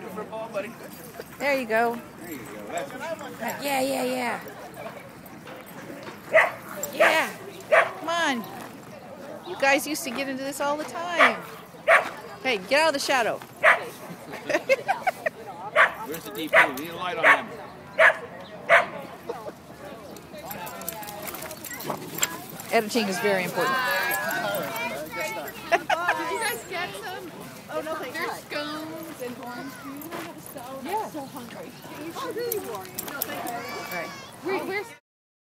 football, buddy. There you go. There you go. That's Yeah, yeah, yeah. Yeah. Come on. You guys used to get into this all the time. Hey, get out of the shadow. Where's the DP? We need a light on him. Editing is very important. Did you guys get some? Oh no, scones and orange juice. Yeah. So hungry. Oh, really boring.